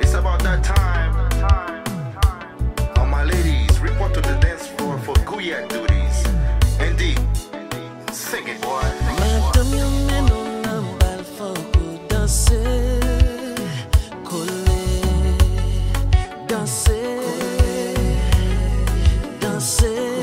It's about that time. All my ladies, report to the dance floor for gouyad duties. Indeed, sing it, boy. Danser, danser.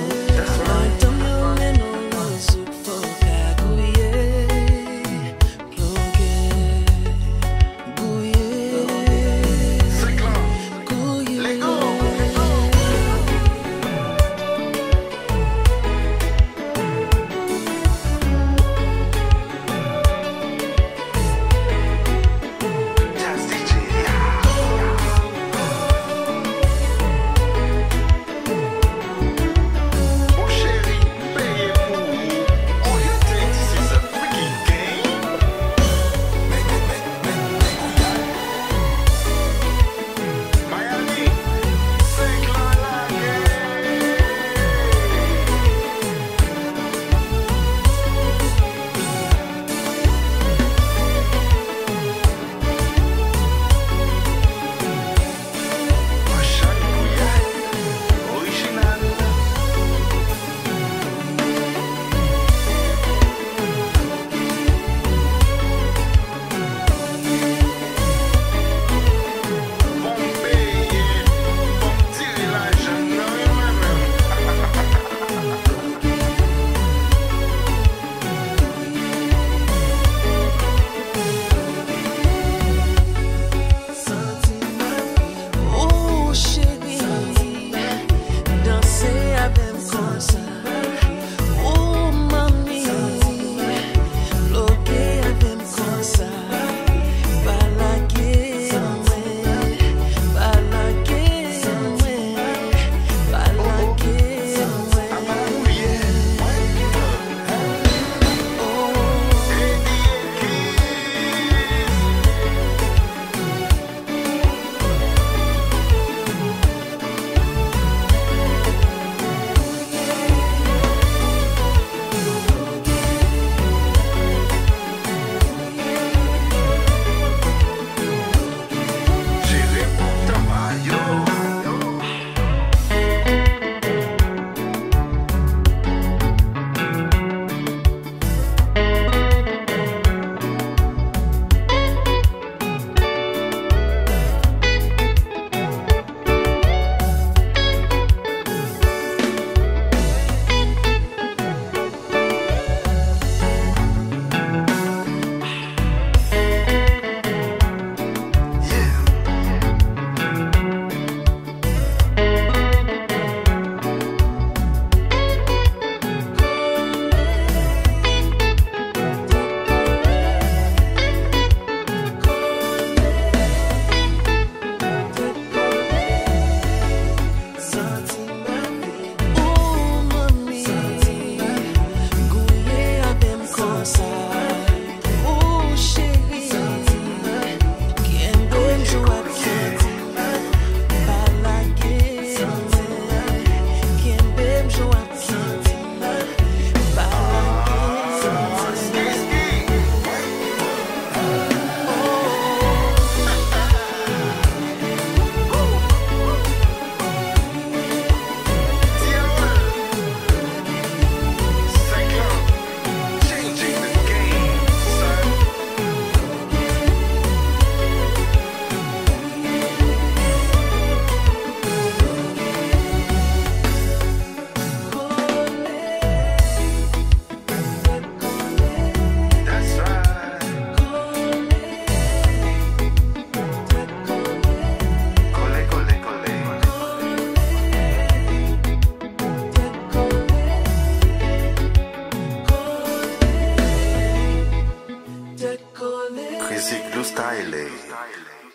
Style